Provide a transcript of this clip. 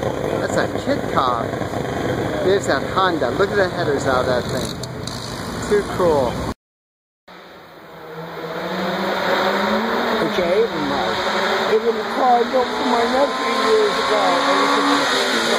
That's a kit car. There's that Honda. Look at the headers out of that thing. Too cool. Which I It was a car I built for my nephew years ago.